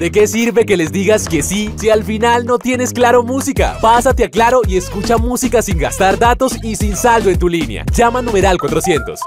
¿De qué sirve que les digas que sí si al final no tienes Claro Música? Pásate a Claro y escucha música sin gastar datos y sin saldo en tu línea. Llama numeral 400.